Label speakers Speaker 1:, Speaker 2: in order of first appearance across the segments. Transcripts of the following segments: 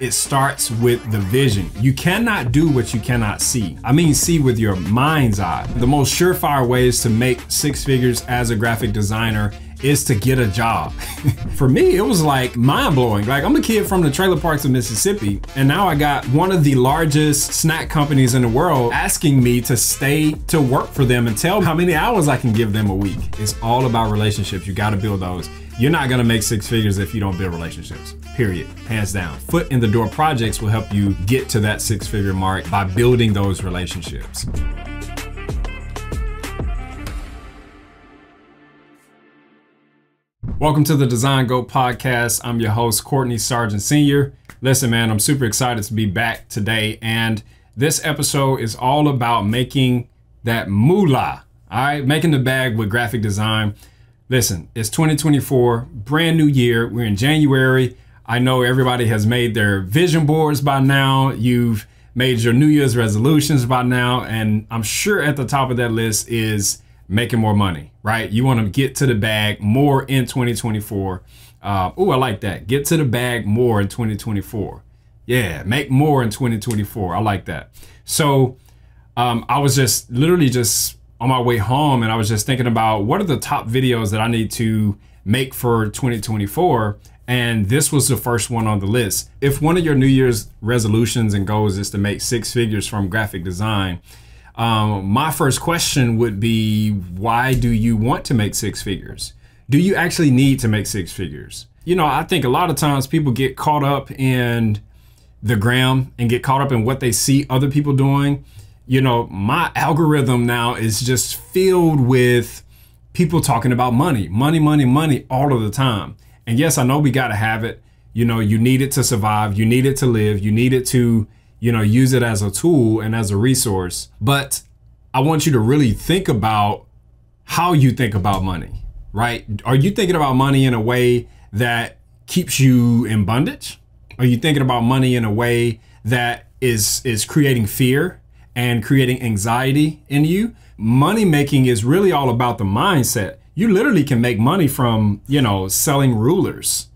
Speaker 1: It starts with the vision. You cannot do what you cannot see. I mean, see with your mind's eye. The most surefire ways to make six figures as a graphic designer is to get a job. For me, it was like mind blowing. Like, I'm a kid from the trailer parks of Mississippi, and now I got one of the largest snack companies in the world asking me to stay to work for them and tell how many hours I can give them a week. It's all about relationships. You got to build those. You're not gonna make six figures if you don't build relationships, period, hands down. Foot in the door projects will help you get to that six figure mark by building those relationships. Welcome to the Design GOAT podcast. I'm your host, Cortney Sargent Sr. Listen, man, I'm super excited to be back today. And this episode is all about making that moolah, all right? Making the bag with graphic design. Listen, it's 2024, brand new year. We're in January. I know everybody has made their vision boards by now. You've made your New Year's resolutions by now. And I'm sure at the top of that list is making more money, right? You want to get to the bag more in 2024. Uh, oh, I like that. Get to the bag more in 2024. Yeah, make more in 2024. I like that. So um, I was just literally just on my way home and I was just thinking about what are the top videos that I need to make for 2024 and this was the first one on the list. If one of your New Year's resolutions and goals is to make six figures from graphic design, um, my first question would be why do you want to make six figures? Do you actually need to make six figures? You know, I think a lot of times people get caught up in the gram and get caught up in what they see other people doing you know, my algorithm now is just filled with people talking about money, money, money, money all of the time. And yes, I know we got to have it. You know, you need it to survive, you need it to live, you need it to, you know, use it as a tool and as a resource. But I want you to really think about how you think about money, right? Are you thinking about money in a way that keeps you in bondage? Are you thinking about money in a way that is is creating fear and creating anxiety in you. Money making is really all about the mindset. You literally can make money from, you know, selling rulers.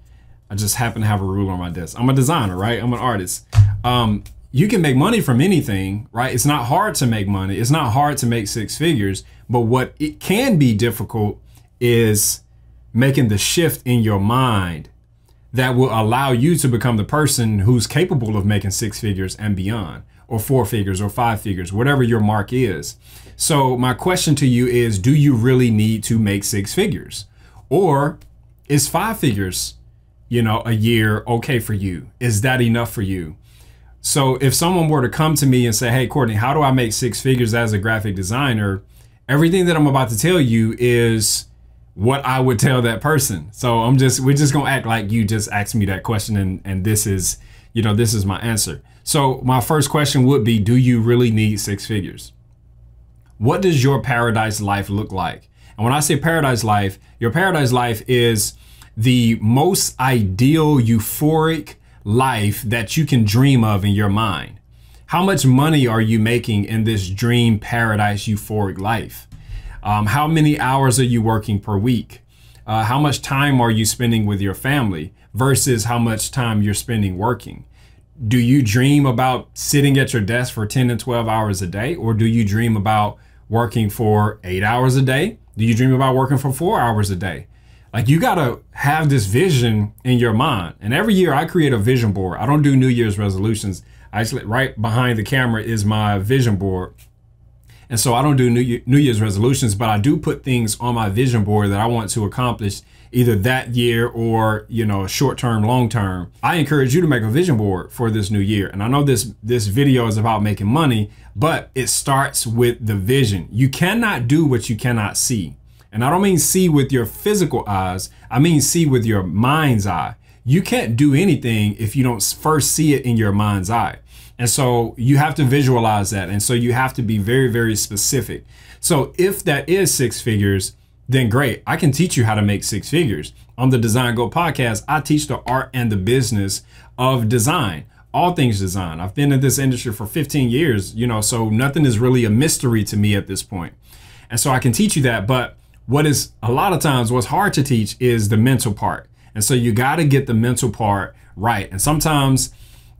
Speaker 1: I just happen to have a ruler on my desk. I'm a designer, right? I'm an artist. Um, you can make money from anything, right? It's not hard to make money. It's not hard to make six figures. But what it can be difficult is making the shift in your mind that will allow you to become the person who's capable of making six figures and beyond or four figures or five figures, whatever your mark is. So, my question to you is do you really need to make six figures? Or is five figures, you know, a year okay for you? Is that enough for you? So, if someone were to come to me and say, Hey, Cortney, how do I make six figures as a graphic designer? Everything that I'm about to tell you is what I would tell that person. So I'm just we're just gonna act like you just asked me that question and and this is you know this is my answer. So my first question would be do you really need six figures? What does your paradise life look like? And when I say paradise life, your paradise life is the most ideal euphoric life that you can dream of in your mind. How much money are you making in this dream paradise euphoric life? Um, how many hours are you working per week? Uh, how much time are you spending with your family versus how much time you're spending working? Do you dream about sitting at your desk for 10 to 12 hours a day or do you dream about working for 8 hours a day? Do you dream about working for 4 hours a day? Like you got to have this vision in your mind. And every year i create a vision board. I don't do new year's resolutions. I actually right behind the camera is my vision board. And so i don't do new, new year's resolutions but i do put things on my vision board that i want to accomplish either that year or you know short term long term. I encourage you to make a vision board for this new year. And i know this this video is about making money but it starts with the vision. You cannot do what you cannot see. And i don't mean see with your physical eyes. I mean see with your mind's eye. You can't do anything if you don't first see it in your mind's eye. And so you have to visualize that. And so you have to be very very specific. So if that is six figures then great. I can teach you how to make six figures. On the Design GOAT podcast, I teach the art and the business of design, all things design. I've been in this industry for 15 years, you know, so nothing is really a mystery to me at this point. And so I can teach you that. But what is a lot of times what's hard to teach is the mental part. And so you got to get the mental part right. And sometimes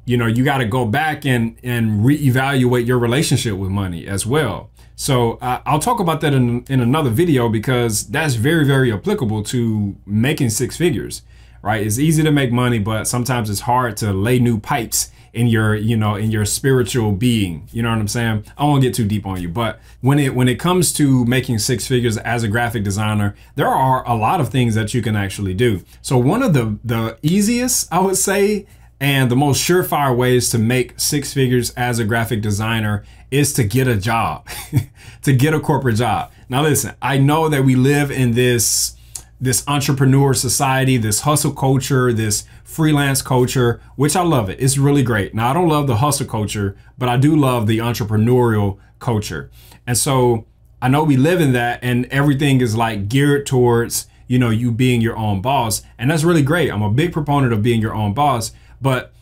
Speaker 1: you know, you got to go back and and reevaluate your relationship with money as well. So uh, I'll talk about that in, in another video because that's very, very applicable to making six figures, right? It's easy to make money, but sometimes it's hard to lay new pipes in your, you know, in your spiritual being. You know what I'm saying? I won't get too deep on you, but when it when it comes to making six figures as a graphic designer, there are a lot of things that you can actually do. So one of the the easiest, I would say, and the most surefire ways to make six figures as a graphic designer is to get a job, to get a corporate job. Now, listen, I know that we live in this this entrepreneur society, this hustle culture, this freelance culture, which I love it. It's really great. Now, I don't love the hustle culture, but I do love the entrepreneurial culture. And so I know we live in that and everything is like geared towards, you know, you being your own boss. And that's really great. I'm a big proponent of being your own boss, but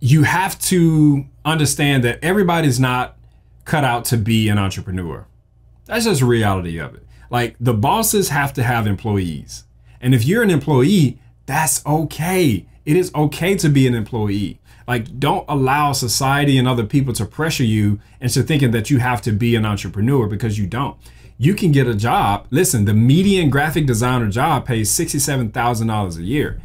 Speaker 1: you have to understand that everybody's not cut out to be an entrepreneur. That's just reality of it. Like the bosses have to have employees. And if you're an employee, that's okay. It is okay to be an employee. Like don't allow society and other people to pressure you into thinking that you have to be an entrepreneur because you don't. You can get a job. Listen, the median graphic designer job pays $67,000 a year.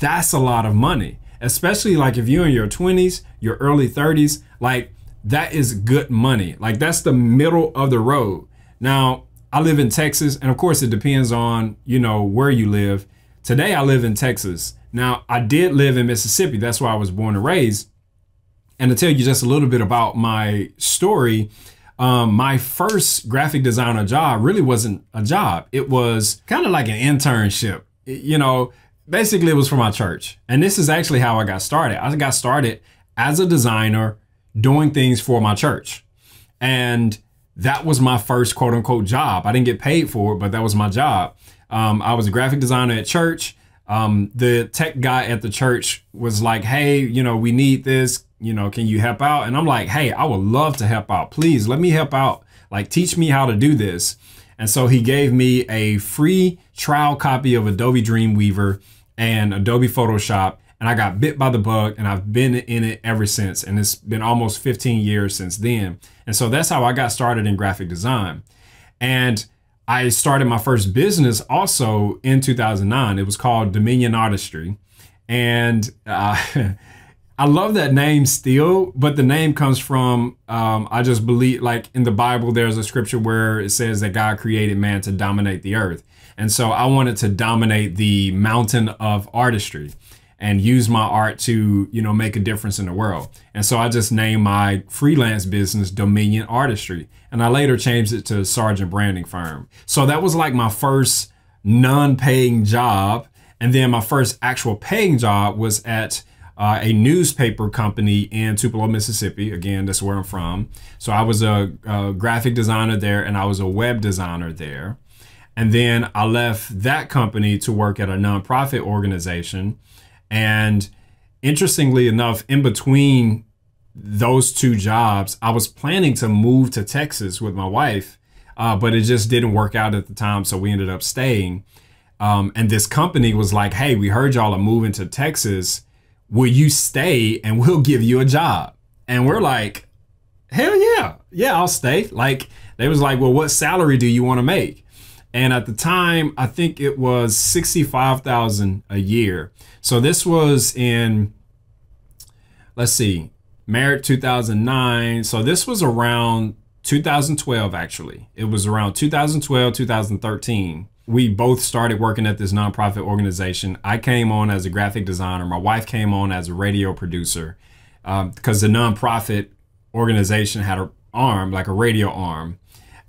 Speaker 1: That's a lot of money especially like if you're in your 20s, your early 30s, like that is good money. Like that's the middle of the road. Now, I live in Texas, and of course, it depends on you know where you live. Today, I live in Texas. Now, I did live in Mississippi. That's where I was born and raised. And to tell you just a little bit about my story, um, my first graphic designer job really wasn't a job. It was kind of like an internship. You know, basically it was for my church. And this is actually how I got started. I got started as a designer doing things for my church. And that was my first quote unquote job. I didn't get paid for it, but that was my job. Um, I was a graphic designer at church. Um, the tech guy at the church was like, Hey, you know, we need this, you know, can you help out? And I'm like, Hey, I would love to help out. Please let me help out. Like, teach me how to do this. And so he gave me a free trial copy of Adobe Dreamweaver and Adobe Photoshop. And I got bit by the bug and I've been in it ever since. And it's been almost 15 years since then. And so that's how I got started in graphic design. And I started my first business also in 2009. It was called Dominion Artistry. And uh, I love that name still, but the name comes from, um, I just believe, like in the Bible, there's a scripture where it says that God created man to dominate the earth. And so I wanted to dominate the mountain of artistry and use my art to, you know, make a difference in the world. And so I just named my freelance business Dominion Artistry. And I later changed it to Sargent Branding Firm. So that was like my first non-paying job. And then my first actual paying job was at uh, a newspaper company in Tupelo, Mississippi. Again, that's where I'm from. So I was a, a graphic designer there and I was a web designer there. And then I left that company to work at a nonprofit organization. And interestingly enough, in between those two jobs, I was planning to move to Texas with my wife, uh, but it just didn't work out at the time. So we ended up staying. Um, and this company was like, hey, we heard y'all are moving to Texas. Will you stay and we'll give you a job? And we're like, hell yeah. Yeah, I'll stay. Like, they was like, well, what salary do you want to make? And at the time, I think it was 65,000 a year. So this was in, let's see, married 2009. So this was around 2012, actually. It was around 2012, 2013. We both started working at this nonprofit organization. I came on as a graphic designer. My wife came on as a radio producer because um, the nonprofit organization had an arm, like a radio arm.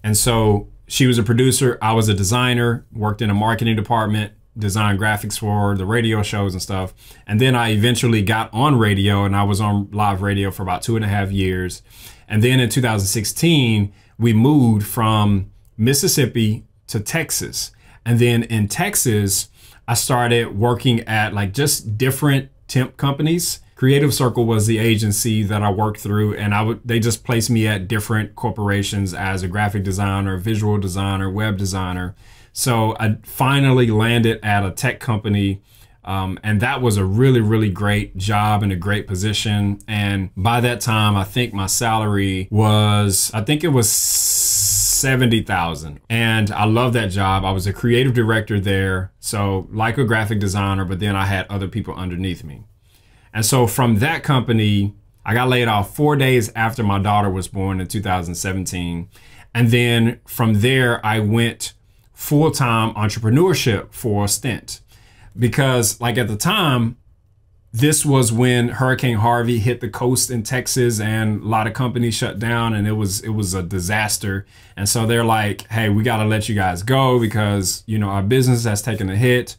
Speaker 1: And so she was a producer. I was a designer, worked in a marketing department, designed graphics for the radio shows and stuff. And then I eventually got on radio and I was on live radio for about two and a half years. And then in 2016, we moved from Mississippi to Texas. And then in Texas, I started working at like just different temp companies Creative Circle was the agency that I worked through, and I would they just placed me at different corporations as a graphic designer, visual designer, web designer. So I finally landed at a tech company Um, and that was a really, really great job and a great position. And by that time, I think my salary was, I think it was 70,000. And I love that job. I was a creative director there. So like a graphic designer, but then I had other people underneath me. And so from that company, I got laid off four days after my daughter was born in 2017. And then from there, I went full time entrepreneurship for a stint. Because, like, at the time, this was when Hurricane Harvey hit the coast in Texas and a lot of companies shut down and it was it was a disaster. And so they're like, "Hey, we got to let you guys go because, you know, our business has taken a hit."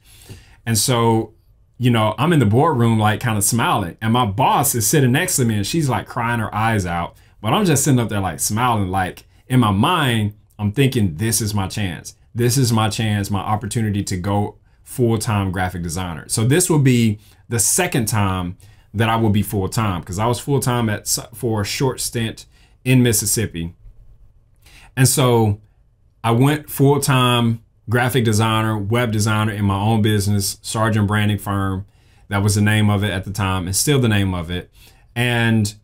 Speaker 1: And so you know, I'm in the boardroom, like kind of smiling, and my boss is sitting next to me and she's like crying her eyes out. But I'm just sitting up there, like smiling, like in my mind, I'm thinking, this is my chance. This is my chance, my opportunity to go full time graphic designer. So this will be the second time that I will be full time because I was full time at for a short stint in Mississippi. And so I went full time graphic designer, web designer in my own business, Sargent Branding Firm. That was the name of it at the time and still the name of it. And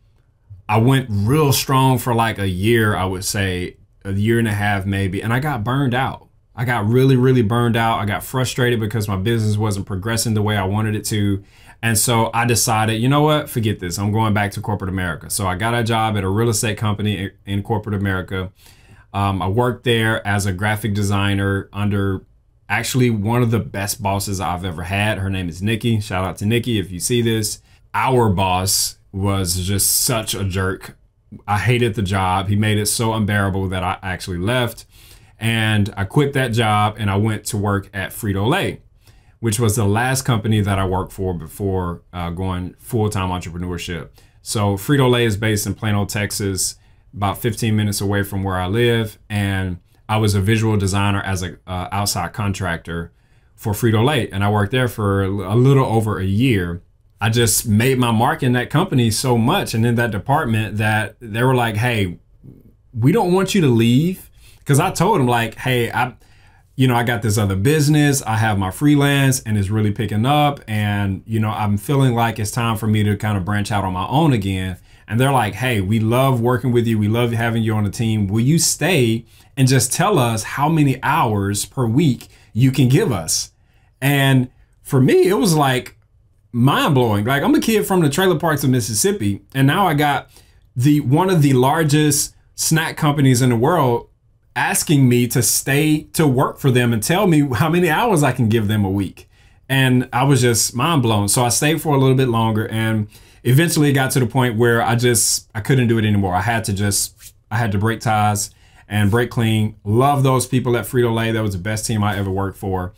Speaker 1: I went real strong for like a year, I would say, a year and a half maybe, and I got burned out. I got really, really burned out. I got frustrated because my business wasn't progressing the way I wanted it to. And so I decided, you know what, forget this. I'm going back to corporate America. So I got a job at a real estate company in corporate America. Um, I worked there as a graphic designer under actually one of the best bosses I've ever had. Her name is Nikki. Shout out to Nikki if you see this. Our boss was just such a jerk. I hated the job. He made it so unbearable that I actually left. And I quit that job and I went to work at Frito Lay, which was the last company that I worked for before uh, going full time entrepreneurship. So Frito Lay is based in Plano, Texas about 15 minutes away from where I live. And I was a visual designer as a uh, outside contractor for Frito Lay, and I worked there for a little over a year. I just made my mark in that company so much and in that department that they were like, "Hey, we don't want you to leave," because I told them like, "Hey, I." You know, I got this other business. I have my freelance and it's really picking up. And, you know, I'm feeling like it's time for me to kind of branch out on my own again and they're like, hey, we love working with you. We love having you on the team. Will you stay and just tell us how many hours per week you can give us? And for me, it was like mind blowing. Like I'm a kid from the trailer parks of Mississippi, and now I got the one of the largest snack companies in the world asking me to stay to work for them and tell me how many hours I can give them a week. And I was just mind blown. So I stayed for a little bit longer and eventually it got to the point where I just I couldn't do it anymore. I had to just I had to break ties and break clean. Love those people at Frito Lay. That was the best team I ever worked for.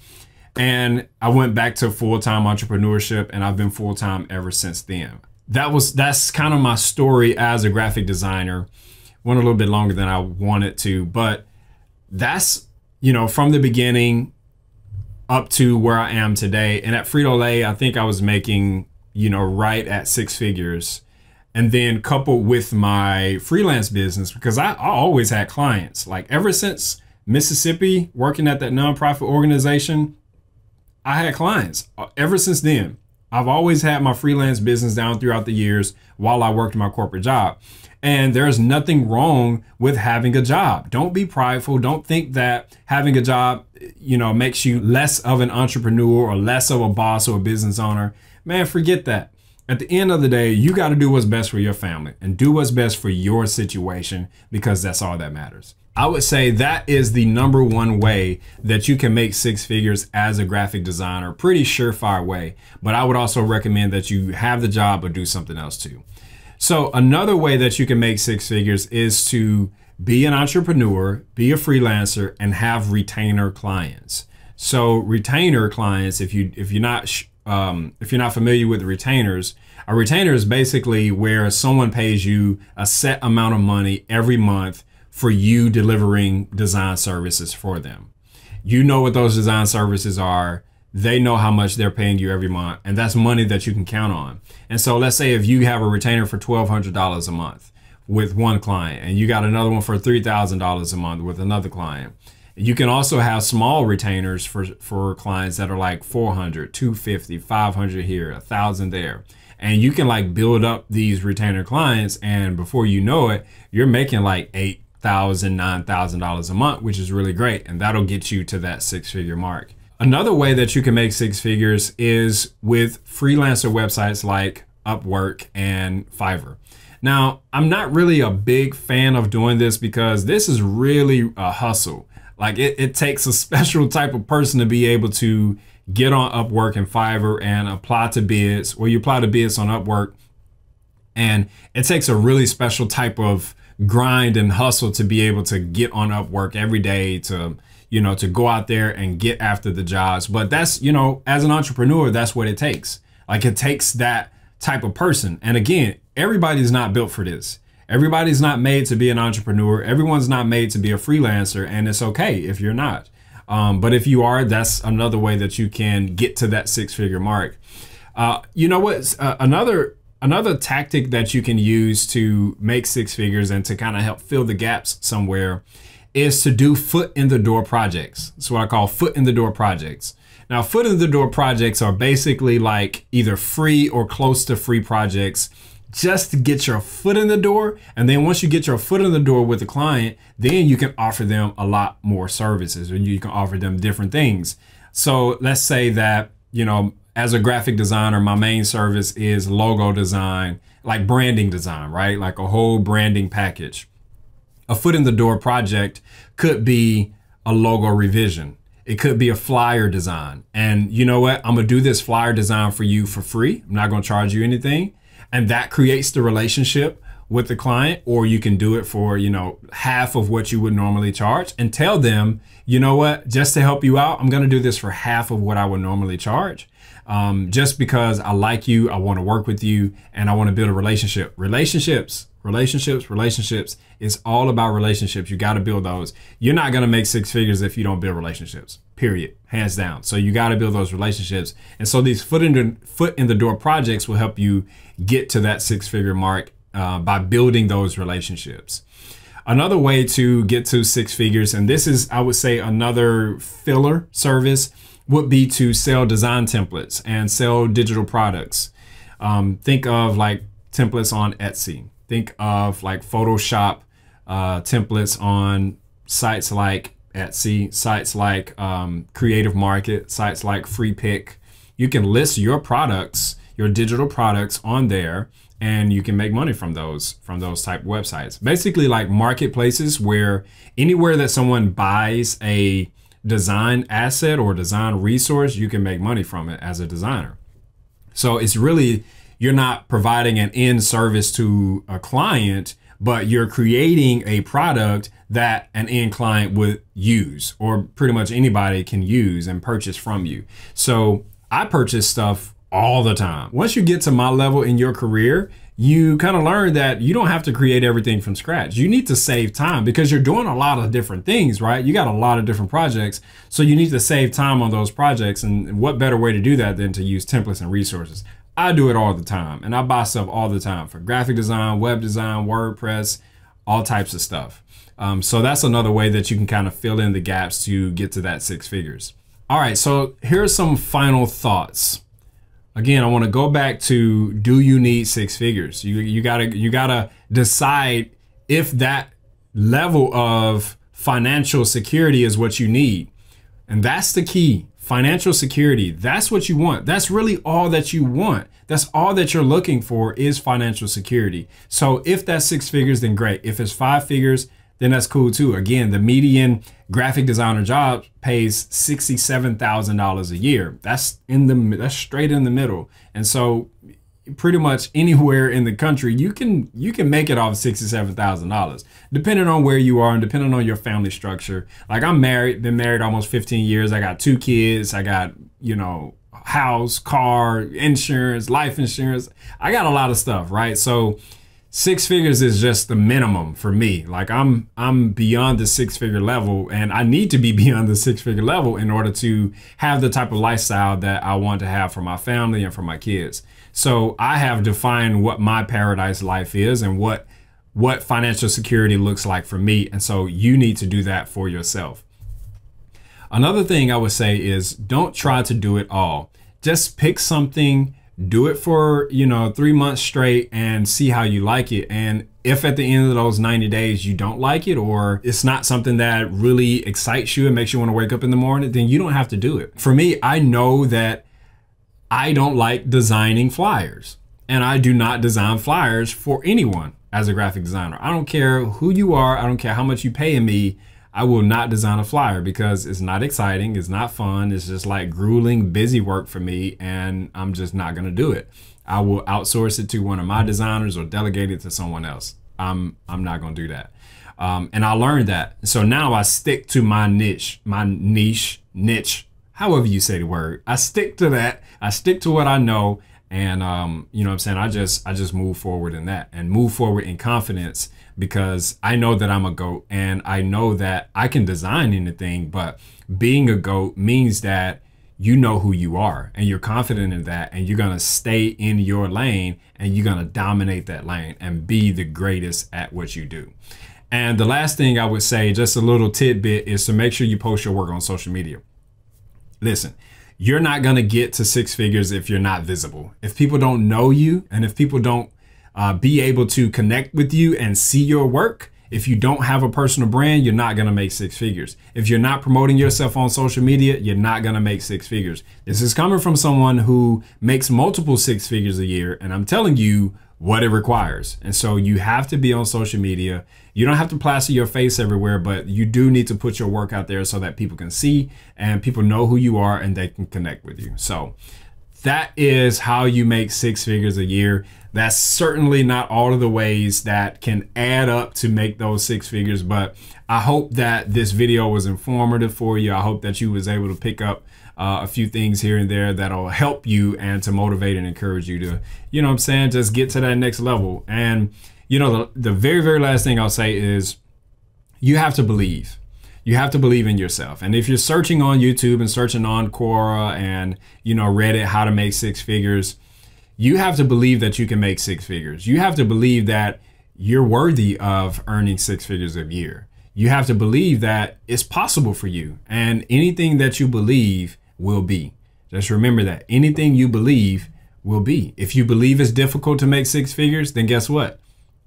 Speaker 1: And I went back to full-time entrepreneurship and I've been full-time ever since then. That was that's kind of my story as a graphic designer. Went a little bit longer than I wanted to, but that's you know from the beginning up to where I am today. And at Frito Lay, I think I was making you know, right at six figures. And then coupled with my freelance business, because I, I always had clients. Like ever since Mississippi, working at that nonprofit organization, I had clients. Uh, ever since then, I've always had my freelance business down throughout the years while I worked my corporate job. And there's nothing wrong with having a job. Don't be prideful. Don't think that having a job, you know, makes you less of an entrepreneur or less of a boss or a business owner. Man, forget that. At the end of the day, you got to do what's best for your family and do what's best for your situation because that's all that matters. I would say that is the number one way that you can make six figures as a graphic designer. Pretty surefire way. But I would also recommend that you have the job but do something else too. So, another way that you can make six figures is to be an entrepreneur, be a freelancer, and have retainer clients. So, retainer clients, if you if you're not um, if you're not familiar with retainers, a retainer is basically where someone pays you a set amount of money every month for you delivering design services for them. You know what those design services are. They know how much they're paying you every month, and that's money that you can count on. And so, let's say if you have a retainer for $1,200 a month with one client, and you got another one for $3,000 a month with another client, You can also have small retainers for, for clients that are like 400, 250, 500 here, 1,000 there. And you can like build up these retainer clients. And before you know it, you're making like eight thousand, nine thousand dollars a month, which is really great. And that'll get you to that six figure mark. Another way that you can make six figures is with freelancer websites like Upwork and Fiverr. Now, I'm not really a big fan of doing this because this is really a hustle. Like it, it takes a special type of person to be able to get on Upwork and Fiverr and apply to bids. Well, you apply to bids on Upwork and it takes a really special type of grind and hustle to be able to get on Upwork every day to, you know, to go out there and get after the jobs. But that's, you know, as an entrepreneur, that's what it takes. Like it takes that type of person. And again, everybody's not built for this. Everybody's not made to be an entrepreneur. Everyone's not made to be a freelancer, and it's okay if you're not. Um, but if you are, that's another way that you can get to that six figure mark. Uh, you know what? Uh, another another tactic that you can use to make six figures and to kind of help fill the gaps somewhere is to do foot in the door projects. That's what I call foot in the door projects. Now, foot in the door projects are basically like either free or close to free projects just to get your foot in the door. And then once you get your foot in the door with the client, then you can offer them a lot more services and you can offer them different things. So let's say that, you know, as a graphic designer, my main service is logo design, like branding design, right? Like a whole branding package. A foot in the door project could be a logo revision. It could be a flyer design. And you know what? I'm going to do this flyer design for you for free. I'm not going to charge you anything. And that creates the relationship with the client or you can do it for, you know, half of what you would normally charge and tell them, you know what, just to help you out, I'm going to do this for half of what I would normally charge. Um, just because I like you, I want to work with you, and I want to build a relationship. Relationships relationships relationships is all about relationships. You got to build those. You're not going to make six figures if you don't build relationships period hands down. So you got to build those relationships. And so these foot in the foot in the door projects will help you get to that six figure mark uh, by building those relationships. Another way to get to six figures and this is i would say another filler service would be to sell design templates and sell digital products. Um, think of like templates on etsy think of like Photoshop uh, templates on sites like Etsy, sites like um, Creative Market, sites like Freepik. You can list your products, your digital products on there, and you can make money from those from those type websites. Basically, like marketplaces where anywhere that someone buys a design asset or design resource, you can make money from it as a designer. So it's really you're not providing an end service to a client, but you're creating a product that an end client would use or pretty much anybody can use and purchase from you. So I purchase stuff all the time. Once you get to my level in your career, you kind of learn that you don't have to create everything from scratch. You need to save time because you're doing a lot of different things, right? You got a lot of different projects. So you need to save time on those projects. And what better way to do that than to use templates and resources? I do it all the time and I buy stuff all the time for graphic design, web design, WordPress, all types of stuff. Um, so that's another way that you can kind of fill in the gaps to get to that six figures. All right, so here's some final thoughts. Again, I want to go back to do you need six figures? You you gotta you gotta decide if that level of financial security is what you need. And that's the key financial security. That's what you want. That's really all that you want. That's all that you're looking for is financial security. So if that's six figures, then great. If it's five figures, then that's cool too. Again, the median graphic designer job pays $67,000 a year. That's in the that's straight in the middle. And so pretty much anywhere in the country, you can you can make it off sixty-seven thousand dollars, depending on where you are and depending on your family structure. Like I'm married, been married almost fifteen years. I got two kids. I got you know house, car, insurance, life insurance. I got a lot of stuff, right? So six figures is just the minimum for me. Like I'm I'm beyond the six figure level and I need to be beyond the six figure level in order to have the type of lifestyle that I want to have for my family and for my kids. So I have defined what my paradise life is and what what financial security looks like for me. And so you need to do that for yourself. Another thing I would say is don't try to do it all. Just pick something, do it for, you know, three months straight and see how you like it. And if at the end of those 90 days you don't like it or it's not something that really excites you and makes you want to wake up in the morning, then you don't have to do it. For me, I know that I don't like designing flyers and I do not design flyers for anyone as a graphic designer. I don't care who you are, I don't care how much you pay me. I will not design a flyer because it's not exciting, it's not fun, it's just like grueling, busy work for me, and I'm just not gonna do it. I will outsource it to one of my designers or delegate it to someone else. I'm I'm not gonna do that. Um, and I learned that. So now I stick to my niche, my niche, niche, however you say the word. I stick to that. I stick to what I know and um, you know what I'm saying? I just I just move forward in that and move forward in confidence because I know that I'm a goat and I know that I can design anything, but being a goat means that you know who you are and you're confident in that and you're going to stay in your lane and you're going to dominate that lane and be the greatest at what you do. And the last thing I would say, just a little tidbit, is to make sure you post your work on social media. Listen, you're not going to get to six figures if you're not visible. If people don't know you and if people don't uh, be able to connect with you and see your work, if you don't have a personal brand, you're not going to make six figures. If you're not promoting yourself on social media, you're not going to make six figures. This is coming from someone who makes multiple six figures a year. And I'm telling you what it requires. And so you have to be on social media. You don't have to plaster your face everywhere, but you do need to put your work out there so that people can see and people know who you are and they can connect with you. So that is how you make six figures a year. That's certainly not all of the ways that can add up to make those six figures, but I hope that this video was informative for you. I hope that you was able to pick up uh, a few things here and there that'll help you and to motivate and encourage you to, you know what I'm saying, just get to that next level. And, you know, the, the very, very last thing I'll say is you have to believe. You have to believe in yourself. And if you're searching on YouTube and searching on Quora and, you know, Reddit, how to make six figures, you have to believe that you can make six figures. You have to believe that you're worthy of earning six figures a year. You have to believe that it's possible for you. And anything that you believe, will be. Just remember that anything you believe will be. If you believe it's difficult to make six figures, then guess what?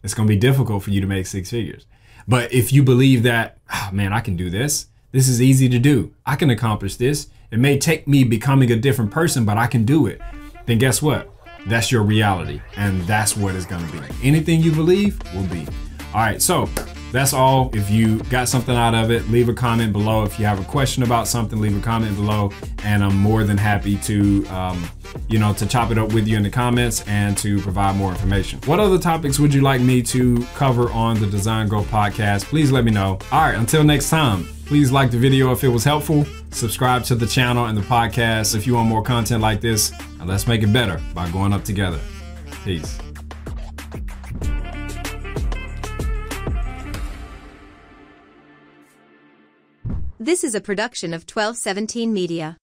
Speaker 1: It's going to be difficult for you to make six figures. But if you believe that, oh, man, I can do this. This is easy to do. I can accomplish this. It may take me becoming a different person, but I can do it. Then guess what? That's your reality. And that's what it's going to be. Anything you believe will be. All right. So that's all. If you got something out of it, leave a comment below. If you have a question about something, leave a comment below, and I'm more than happy to, um, you know, to chop it up with you in the comments and to provide more information. What other topics would you like me to cover on the Design GOAT podcast? Please let me know. All right, until next time, please like the video if it was helpful. Subscribe to the channel and the podcast if you want more content like this. And let's make it better by going up together. Peace.
Speaker 2: This is a production of 1217 Media.